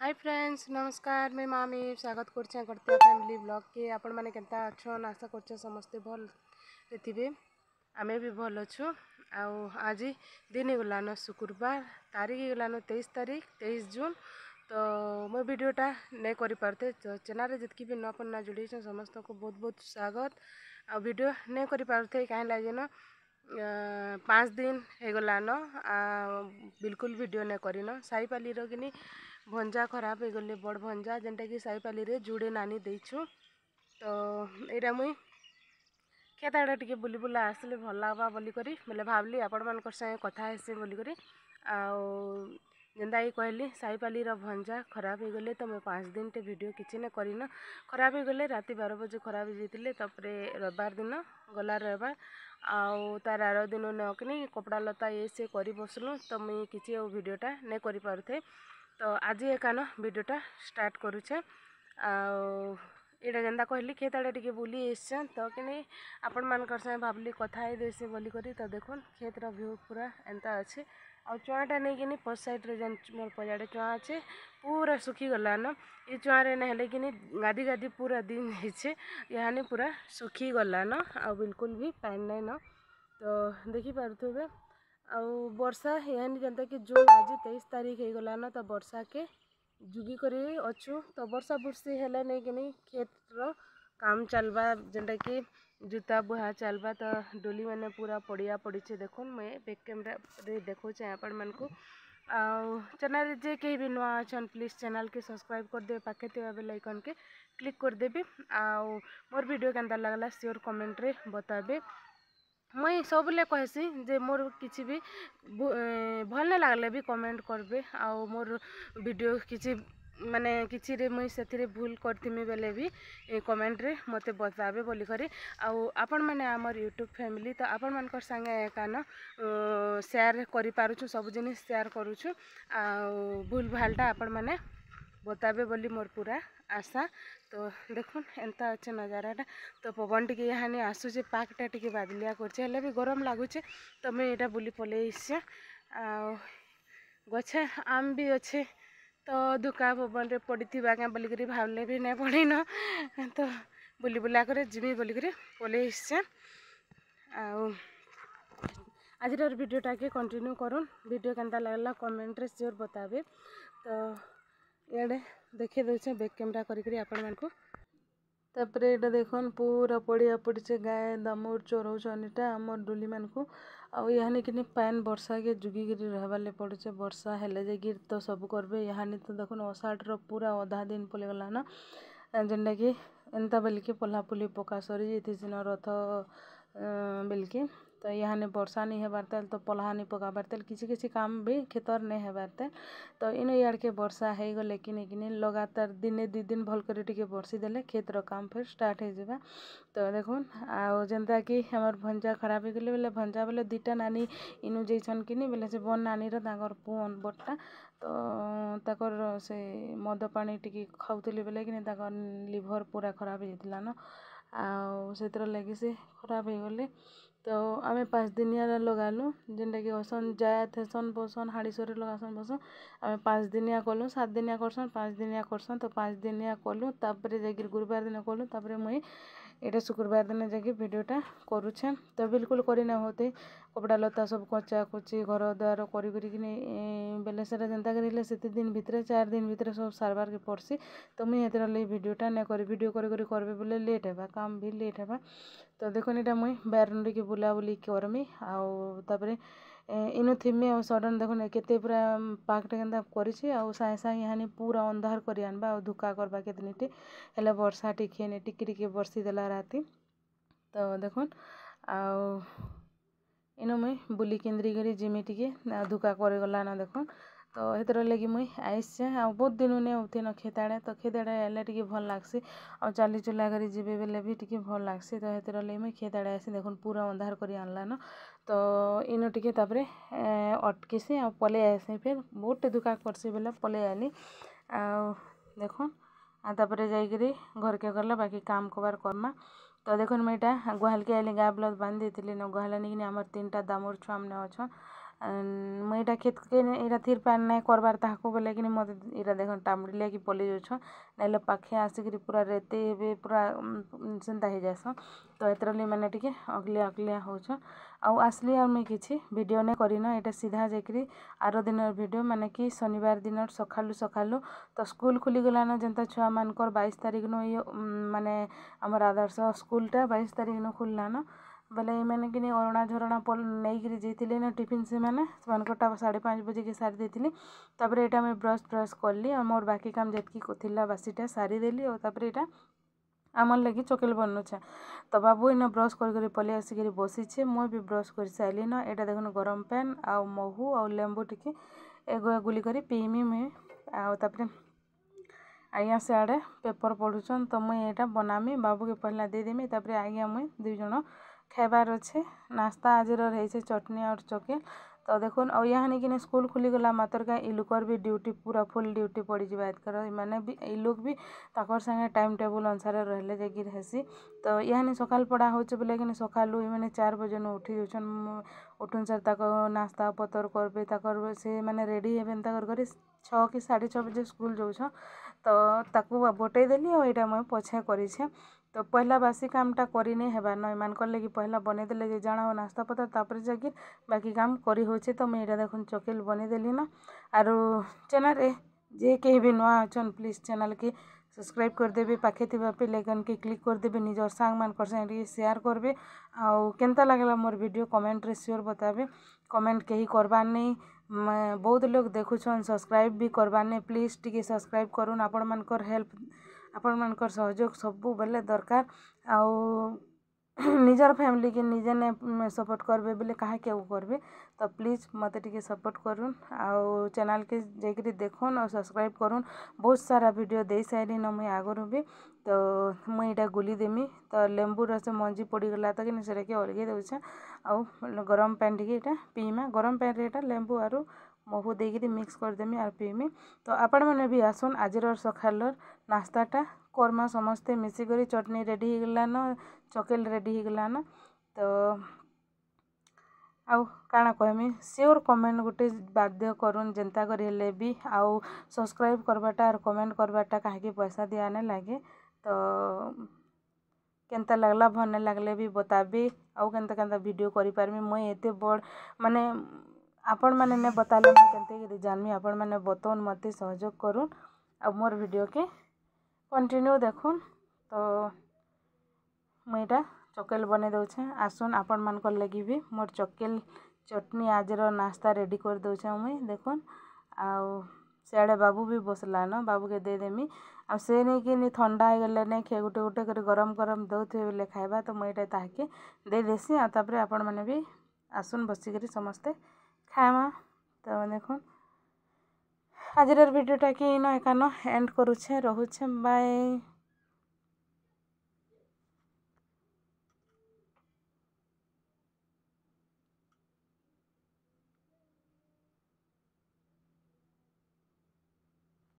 hi friends नमस्कार मैं मामी स्वागत करछे करते फैमिली ब्लग के आपण मैंने के अच्छन आशा करछे समस्ते भल रे आम भी भल अच्छु आज दिन गलान शुक्रवार तारीख गलान तेईस तारीख तेईस जून तो मो भिडटा नहीं कर पारते तो चेनारे जितकी भी नपन ना जोड़ी समस्त को बहुत बहुत स्वागत आ भिड नहीं कर पारते कहीं लगे ना पाँच दिन हो गलान बिल्कुल भिड नहीं करन साई पाली रखनी ଭଞ୍ଜା ଖରାପ ହେଇଗଲେ ବଡ଼ ଭଞ୍ଜା ଯେନ୍ଟାକି ସାଇପାଲିରେ ଯୁଡ଼େ ନାନି ଦେଇଛୁ ତ ଏଇଟା ମୁଇଁ କେତେ ଆଡ଼େ ଟିକେ ବୁଲି ବୁଲା ଆସିଲେ ଭଲ ଲାଗ୍ବା ବୋଲିକରି ବୋଲେ ଭାବିଲି ଆପଣମାନଙ୍କର ସାଙ୍ଗେ କଥା ହେସି ବୋଲିକରି ଆଉ ଯେନ୍ତାକି କହିଲି ସାଇପାଲିର ଭଞ୍ଜା ଖରାପ ହେଇଗଲେ ତ ମୁଇଁ ପାଞ୍ଚ ଦିନଟେ ଭିଡ଼ିଓ କିଛି ନା କରିନ ଖରାପ ହେଇଗଲେ ରାତି ବାର ବଜେ ଖରାପ ହେଇଯାଇଥିଲେ ତାପରେ ରବିବାର ଦିନ ଗଲା ରବିବାର ଆଉ ତାର ଆର ଦିନ ନକିନି କପଡ଼ା ଲତା ଇଏ ସିଏ କରି ବସିଲୁ ତ ମୁଇଁ କିଛି ଆଉ ଭିଡ଼ିଓଟା ନେ କରିପାରୁଥାଏ ତ ଆଜି ଏକାନ ଭିଡ଼ିଓଟା ଷ୍ଟାର୍ଟ କରୁଛେ ଆଉ ଏଇଟା ଯେନ୍ତା କହିଲି କ୍ଷେତଟା ଟିକେ ବୁଲି ଆସିଛେଁ ତ କିନି ଆପଣମାନଙ୍କର ସାଙ୍ଗେ ଭାବିଲି କଥା ହେଇଦେସି ବୋଲିକରି ତ ଦେଖୁନ୍ କ୍ଷେତର ଭ୍ୟୁ ପୁରା ଏନ୍ତା ଅଛି ଆଉ ଚୁଆଁଟା ନେଇକିନି ପଛ ସାଇଡ଼୍ରେ ଯେନ୍ ମୋର ପଜାଡ଼େ ଚୁଆଁ ଅଛି ପୁରା ଶୁଖିଗଲାନ ଏ ଚୁଆଁରେ ନେହେଲେ କିନି ଗାଧି ଗାଧି ପୁରା ଦିନ ହେଇଛେ ଇହାନି ପୁରା ଶୁଖିଗଲାନ ଆଉ ବିଲକୁଲ ବି ପାଏନ୍ ନାଇଁନ ତ ଦେଖିପାରୁଥିବେ आर्षा है जनता कि जून आज तेईस तारीख हो गलान तो बर्षा के जुगी कर तो बर्षा बर्षी है नहीं खेत राम चलवा जेनटा कि जूता बुहा चलवा तो डोली मैंने पूरा पड़िया पड़ी देख मुझे बेक कैमेरा देखा आपण मैं आनेल जे कहीं भी नुआ अच्छे प्लीज चैनल के सब्सक्राइब कर करदे पाखे बेल के क्लिक कर करदेवि आ मोर भिड के लगला सियोर कमेंट रे बतावे ମୁଇଁ ସବୁବେଳେ କହେସି ଯେ ମୋର କିଛି ବି ଭଲ ନାଇଁ ଲାଗଲେ ବି କମେଣ୍ଟ କରବେ ଆଉ ମୋର ଭିଡ଼ିଓ କିଛି ମାନେ କିଛିରେ ମୁଇଁ ସେଥିରେ ଭୁଲ କରିଥିମି ବେଲେ ବି କମେଣ୍ଟରେ ମୋତେ ବତାବେ ବୋଲିକରି ଆଉ ଆପଣମାନେ ଆମର ୟୁଟ୍ୟୁବ୍ ଫ୍ୟାମିଲି ତ ଆପଣମାନଙ୍କର ସାଙ୍ଗେ କାନ ସେୟାର କରିପାରୁଛୁ ସବୁ ଜିନିଷ ସେୟାର କରୁଛୁ ଆଉ ଭୁଲ ଭାଲଟା ଆପଣମାନେ ବତାବେ ବୋଲି ମୋର ପୁରା ଆଶା ତ ଦେଖୁନ୍ ଏନ୍ତା ଅଛେ ନଜାରାଟା ତ ପବନ ଟିକେ ଇହାନି ଆସୁଛେ ପାଗ୍ଟା ଟିକେ ବାଦଲିଆ କରୁଛେ ହେଲେ ବି ଗରମ ଲାଗୁଛେ ତ ମୁଇଁ ଏଇଟା ବୁଲି ପଲେଇ ପଲେଇଛେ ଆଉ ଗଛେ ଆମ୍ ବି ଅଛେ ତ ଧୁକା ପବନରେ ପଡ଼ିଥିବା କାଁ ବୋଲିକରି ଭାବିଲେ ବି ନାଇଁ ପଡ଼ିନ ତ ବୁଲି ବୁଲା କରି ଯିମି ବୋଲିକରି ପଲେଇଛେ ଆଉ ଆଜିର ଭିଡ଼ିଓଟାକେ କଣ୍ଟିନ୍ୟୁ କରୁନ୍ ଭିଡ଼ିଓ କେନ୍ତା ଲାଗ୍ଲା କମେଣ୍ଟରେ ସିଓର୍ ବତାବେ ତ ଇଆଡ଼େ দেখে দেছে ব্যাক ক্যামেরা করি আপন মানুষ তাপরে এটা দেখুন পুরা পড়িয়া পড়ছে গায়ে দামুর চোরৌছন এটা আমার ডুলি মানুষ আহানি কিনি পান বর্ষাকে যুগিকি রহবার লাগে পড়ছে বর্ষা হলে যাই তো সব করবে ইহানি তো দেখুন অষাঢ়র পুরা অধা দিন পলিগলা না যেটাকি ଏନ୍ତା ବେଲିକି ପଲ୍ହାପୁଲି ପକା ସରି ଯାଇଥିସିନ ରଥ ବେଲିକି ତ ଇହାନେ ବର୍ଷା ନି ହେବାର୍ ତାଲ୍ ତ ପଲ୍ହା ନି ପକାବାର୍ ତାଲ୍ କିଛି କିଛି କାମ୍ ବି କ୍ଷେତର୍ ନାଇଁ ହେବାର୍ ତାଲ୍ ତ ଇନୁ ଇଆଡ଼୍କେ ବର୍ଷା ହେଇଗଲେ କିନି କିନି ଲଗାତାର୍ ଦିନେ ଦୁଇ ଦିନ୍ ଭଲ୍ କରି ଟିକେ ବର୍ଷି ଦେଲେ କ୍ଷେତ୍ର କାମ୍ ଫେର୍ ଷ୍ଟାର୍ଟ୍ ହେଇଯିବା ତ ଦେଖୁନ୍ ଆଉ ଯେନ୍ତାକି ଆମର୍ ଭଞ୍ଜା ଖରାପ୍ ହେଇଗଲେ ବେଲେ ଭଞ୍ଜା ବେଲେ ଦୁଇଟା ନାନୀ ଇନୁ ଯାଇଛନ୍ କିନି ବେଲେ ସେ ବଡ଼୍ ନାନୀର ତାଙ୍କର୍ ପୁଅ ବଡ଼୍ଟା ତ ତାକର୍ ସେ ମଦ ପାଣି ଟିକେ ଖାଉଥିଲେ ବେଲେ କିନି ତାକର୍ ଲିଭର୍ ପୁରା ଖରାପ୍ ହେଇଯାଇଥିଲାନ ଆଉ ସେଥିର୍ ଲାଗି ସେ ଖରାପ୍ ହେଇଗଲେ ତ ଆମେ ପାଞ୍ଚ୍ ଦିନିଆ ଲଗାଲୁ ଯେନ୍ଟାକି ଅସନ୍ ଯାଏତ୍ ହେସନ୍ ବସନ୍ ହାଡ଼ି ସରି ଲଗାସନ୍ ବସନ୍ ଆମେ ପାଞ୍ଚ୍ ଦିନିଆ କଲୁ ସାତ୍ ଦିନିଆ କରସନ୍ ପାଞ୍ଚ୍ ଦିନିଆ କରସନ୍ ତ ପାଞ୍ଚ୍ ଦିନିଆ କଲୁ ତା'ପରେ ଯାଇକିରି ଗୁରୁବାର୍ ଦିନ କଲୁ ତା'ପରେ ମୁଇଁ এটা শুক্রবার দিন যাকে ভিডিওটা করুছে তো বিলকুল করি না হতে কপড়া লতা সব কচা কুচি ঘর দ্বার করি করি বেলে সেটা যেন্তা করি হলে সেতে দিন ভিতরে চার দিন ভিতরে সব সারবারকে পড়ছি তো মুই এতে লাগি ভিডিওটা না করি ভিডিও করে করে করবে বলে লেট হবা কাম ভি লেট হবা তো দেখুন এটা মুই বাইরে বুলাবুলি করমি আউ তারপরে ଇନୁ ଥିମି ଆଉ ସଡ଼ନ୍ ଦେଖୁନ୍ କେତେ ପୁରା ପାଗ୍ଟେ କେନ୍ତା କରିଛି ଆଉ ସାଙ୍ଗେ ସାଙ୍ଗେ ଇହାନି ପୁରା ଅନ୍ଧାର୍ କରି ଆନ୍ବା ଆଉ ଧୁକା କର୍ବା କେତେ କେତେନିଟି ହେଲେ ବର୍ଷା ଟିକେ ନି ଟିକେ ଟିକେ ବର୍ଷି ଦେଲା ରାତି ତ ଦେଖୁନ୍ ଆଉ ଇନୁ ମୁଇଁ ବୁଲି କିନ୍ଦ୍ରି କରି ଯିମି ଟିକେ ଆଉ ଧୁକା କରିଗଲାନ ଦେଖୁନ୍ ତ ହେଥିର୍ ଲାଗି ମୁଇଁ ଆଇସେ ଆଉ ବହୁତ୍ ଦିନୁ ନେ ଉଠିନ ଖେତାଡ଼େ ତ ଖେତାଡ଼େ ହେଲେ ଟିକେ ଭଲ୍ ଲାଗ୍ସି ଆଉ ଚାଲି ଚୁଲା କରି ଯିବେ ବେଲେ ବି ଟିକେ ଭଲ୍ ଲାଗ୍ସି ତ ହେଥିର୍ ଲାଗି ମୁଇଁ ଖେତାଡ଼େ ଆସି ଦେଖୁନ୍ ପୁରା ଅନ୍ଧାର୍ କରି ଆନ୍ଲାନ ତ ଇନୁ ଟିକେ ତାପରେ ଅଟ୍କିସି ଆଉ ପଲେଇ ଆଏସି ଫେର୍ ବହୁତଟେ ଦୁଃଖା କର୍ସି ବେଲେ ପଲେଇ ଆଏଲି ଆଉ ଦେଖୁନ୍ ଆଉ ତାପରେ ଯାଇକିରି ଘର୍କେ ଗଲେ ବାକି କାମ୍ କବାର୍ କର୍ମା ତ ଦେଖୁନ୍ ମୁଇଁ ଇଟା ଗୁହାଲ୍କେ ଆଇଲି ଗାଏ ବ୍ଲଦ୍ ବାନ୍ଧି ଦେଇଥିଲି ନ ଗୁହାଲେ ନେଇକିନି ଆମର୍ ତିନ୍ଟା ଦାମୁର୍ ଛୁଆମାନେ ଅଛନ୍ ମୁଇଁ ଇଟା କ୍ଷେତ୍କେ ଇଟା ଥିର୍ ପାଏନ୍ ନାଇଁ କର୍ବାର୍ ତାହାକୁ ବୋଲେ କିନି ମତେ ଇଟା ଦେଖନ୍ ଟାମ୍ଡ଼ିଲେ କି ପଲେଇ ଯାଉଛନ୍ ହେଲେ ପାଖେ ଆସିକିରି ପୁରା ରେତେ ହେବେ ପୁରା ସେନ୍ତା ହେଇଯାଏସନ୍ ତ ଲାଗି ମାନେ ଟିକେ ଅଗ୍ଲିଆ ଅଗ୍ଲିଆ ହଉଛନ୍ ଆଉ ଆସ୍ଲି ଆଉ ମୁଇଁ କିଛି ଭିଡ଼ିଓ ନାଇଁ କରିନ ଇଟା ସିଧା ଯାଇକିରି ଆର ଦିନର ଭିଡ଼ିଓ ମାନେ କି ଶନିବାର ଦିନ ସକାଳୁ ସକାଳୁ ତ ସ୍କୁଲ୍ ଖୋଲିଗଲାନ ଯେନ୍ତା ଛୁଆମାନଙ୍କର ବାଇଶ ତାରିଖ ନୁ ମାନେ ଆମର ଆଦର୍ଶ ସ୍କୁଲ୍ଟା ବାଇଶ ତାରିଖ ନୁ ଖୋଲିଲାନ ବେଲେ ଏଇମାନେ କିନି ଅରଣା ଝରଣା ନେଇକିରି ଯାଇଥିଲି ନା ଟିଫିନ୍ ସେମାନେ ସେମାନଙ୍କଟା ସାଢ଼େ ପାଞ୍ଚ ବଜେକେ ସାରି ଦେଇଥିଲି ତାପରେ ଏଇଟା ମୁଇଁ ବ୍ରସ୍ ବ୍ରସ୍ କଲି ଆଉ ମୋର ବାକି କାମ ଯେତିକି ଥିଲା ବାସିଟା ସାରିଦେଲି ଆଉ ତାପରେ ଏଇଟା আমার লাগি চকেল বনুছে তো বাবু ইন ব্রশ করি করে পলি আসিকি বসিছে মুই বি ব্রশ করে সাইলি ন এটা দেখুন গরম প্যান আউ মহু আউ লেম্বু টিকি গুলি করে পিইমি মুই আউ তাপরে আজ্ঞা সিয়াড়ে পেপর পড়ুছন তো মুই এটা বনামি বাবুকে পহলা দিয়ে দেমি তাপরে আজ্ঞা মুই দুইজন ଖାଇବାର୍ ଅଛେ ନାସ୍ତା ଆଜିର ହେଇଛେ ଚଟ୍ନି ଆର୍ ଚକେଲ୍ ତ ଦେଖୁନ୍ ଆଉ ଇହାନିକିନି ସ୍କୁଲ୍ ଖୁଲିଗଲା ମାତର୍କେ ଇ ଲୁକର୍ ବି ଡ୍ୟୁଟି ପୁରା ଫୁଲ୍ ଡ୍ୟୁଟି ପଡ଼ିଯିବା ଏଥର ଇମାନେ ବି ଇ ଲୁକ୍ ବି ତାକର୍ ସାଙ୍ଗେ ଟାଇମ୍ ଟେବୁଲ୍ ଅନୁସାରେ ରହେଲେ ଯାଇକିରି ହେସି ତ ଇହାନି ସକାଲ୍ ପଡ଼ା ହେଉଛେ ବେଲେକିନି ସକାଲୁ ଇମାନେ ଚାର୍ ବଜେନୁ ଉଠି ଯାଉଛନ୍ ଉଠୁନ୍ ସାର୍ ତାକର୍ ନାସ୍ତା ପତର୍ କର୍ବେ ତାକର୍ ସେମାନେ ରେଡ଼ି ହେବେ ଏନ୍ତା କରି କରି ଛଅ କି ସାଢ଼େ ଛଅ ବଜେ ସ୍କୁଲ୍ ଯାଉଛନ୍ ତ ତାକୁ ବଟେଇ ଦେଲି ଆଉ ଇଟା ମୁଇଁ ପଛେ କରିଛେଁ ତ ପହିଲା ବାସି କାମ୍ଟା କରିନେଇ ହେବାର୍ ନ ଏମାନଙ୍କର୍ ଲାଗି ପହିଲା ବନେଇଦେଲେ ଯେ ଜାଣା ହଉ ନାସ୍ତା ପତର୍ ତା'ପରେ ଯାଇକି ବାକି କାମ୍ କରି ହଉଛେ ତ ମୁଇଁ ଇଟା ଦେଖୁନ୍ ଚକିଲ୍ ବନେଇଦେଲିନ ଆରୁ ଚ୍ୟାନେଲ୍ରେ ଯେ କେହି ବି ନୂଆ ଅଛନ୍ ପ୍ଲିଜ୍ ଚ୍ୟାନେଲ୍କେ ସବସ୍କ୍ରାଇବ୍ କରିଦେବେ ପାଖେ ଥିବା ବେଲ୍ ଆଇକନ୍କେ କ୍ଲିକ୍ କରିଦେବେ ନିଜର୍ ସାଙ୍ଗମାନଙ୍କର୍ ସାଙ୍ଗେ ଟିକେ ସେୟାର୍ କରିବେ ଆଉ କେନ୍ତା ଲାଗ୍ଲା ମୋର୍ ଭିଡ଼ିଓ କମେଣ୍ଟ୍ରେ ସିଓର୍ ବତାବେ କମେଣ୍ଟ୍ କେହି କରବାର୍ ନେଇ ବହୁତ ଲୋକ୍ ଦେଖୁଛନ୍ ସବସ୍କ୍ରାଇବ୍ ବି କରବାର୍ ନେଇ ପ୍ଲିଜ୍ ଟିକେ ସବସ୍କ୍ରାଇବ୍ କରୁନ୍ ଆପଣମାନଙ୍କର୍ ହେଲ୍ପ ଆପଣମାନଙ୍କର ସହଯୋଗ ସବୁବେଲେ ଦରକାର ଆଉ ନିଜର ଫ୍ୟାମିଲିକେ ନିଜେ ନେ ସପୋର୍ଟ କରିବେ ବେଲେ କାହାକେ ଆଉ କରିବେ ତ ପ୍ଲିଜ୍ ମୋତେ ଟିକେ ସପୋର୍ଟ କରୁନ୍ ଆଉ ଚ୍ୟାନେଲ୍କେ ଯାଇକିରି ଦେଖୁନ୍ ଆଉ ସବସ୍କ୍ରାଇବ୍ କରୁନ୍ ବହୁତ ସାରା ଭିଡ଼ିଓ ଦେଇସାରିନ ମୁଇଁ ଆଗରୁ ବି ତ ମୁଇଁ ଏଇଟା ଗୁଲି ଦେମି ତ ଲେମ୍ବୁର ସେ ମଞ୍ଜି ପଡ଼ିଗଲା ତ କିନି ସେଟାକେ ଅଲଗେଇ ଦେଉଛେ ଆଉ ଗରମ ପାଣି ଟିକେ ଏଇଟା ପିଇମା ଗରମ ପାଣିରେ ଏଇଟା ଲେମ୍ବୁ ଆରୁ ମହୁ ଦେଇକିରି ମିକ୍ସ କରିଦେମି ଆର୍ ପିଇମି ତ ଆପଣମାନେ ବି ଆସୁନ୍ ଆଜିର ସକାଳର ନାସ୍ତାଟା କର୍ମା ସମସ୍ତେ ମିଶିକରି ଚଟନି ରେଡ଼ି ହେଇଗଲାନ ଚକେଲ ରେଡ଼ି ହେଇଗଲାନ ତ ଆଉ କାଣା କହମି ସିଓର କମେଣ୍ଟ ଗୋଟେ ବାଧ୍ୟ କରୁନ୍ ଯେନ୍ତା କରି ହେଲେ ବି ଆଉ ସବସ୍କ୍ରାଇବ୍ କରବାଟା ଆର୍ କମେଣ୍ଟ କରବାଟା କାହିଁକି ପଇସା ଦିଆ ନାଇଁ ଲାଗେ ତ କେନ୍ତା ଲାଗ୍ଲା ଭଲ୍ ନାଇଁ ଲାଗ୍ଲେ ବି ବତାବି ଆଉ କେନ୍ତା କେନ୍ତା ଭିଡ଼ିଓ କରିପାରମି ମୁଇଁ ଏତେ ବଡ଼ ମାନେ ଆପଣମାନେ ନେ ବତାଲେ ମୁଁ କେନ୍ତିକିରି ଜାନ୍ମି ଆପଣମାନେ ବତଉନ୍ ମୋତେ ସହଯୋଗ କରୁନ୍ ଆଉ ମୋର ଭିଡ଼ିଓକେ କଣ୍ଟିନ୍ୟୁ ଦେଖୁନ୍ ତ ମୁଇଁ ଏଇଟା ଚକେଲ୍ ବନେଇ ଦଉଛେଁ ଆସୁନ୍ ଆପଣମାନଙ୍କର ଲାଗି ବି ମୋର ଚକେଲ୍ ଚଟନି ଆଜିର ନାସ୍ତା ରେଡ଼ି କରିଦେଉଛେଁ ମୁଇଁ ଦେଖୁନ୍ ଆଉ ସିଆଡ଼େ ବାବୁ ବି ବସଲାନ ବାବୁକେ ଦେଇଦେମି ଆଉ ସେ ନେଇକିନି ଥଣ୍ଡା ହେଇଗଲେ ନେଇ ଖେ ଗୋଟେ ଗୋଟେ କରି ଗରମ ଗରମ ଦେଉଥିବେ ବୋଲେ ଖାଇବା ତ ମୁଁ ଏଇଟା ତାହାକେ ଦେଇଦେସି ଆଉ ତାପରେ ଆପଣମାନେ ବି ଆସୁନ୍ ବସିକିରି ସମସ୍ତେ ଖାଏମା ତ ଦେଖୁନ୍ ଆଜିର ଭିଡ଼ିଓଟାକେ ଇନ ଏକାନ ଏଣ୍ଡ୍ କରୁଛେଁ ରହୁଛେଁ ବାଏ